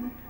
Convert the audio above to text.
Mm-hmm.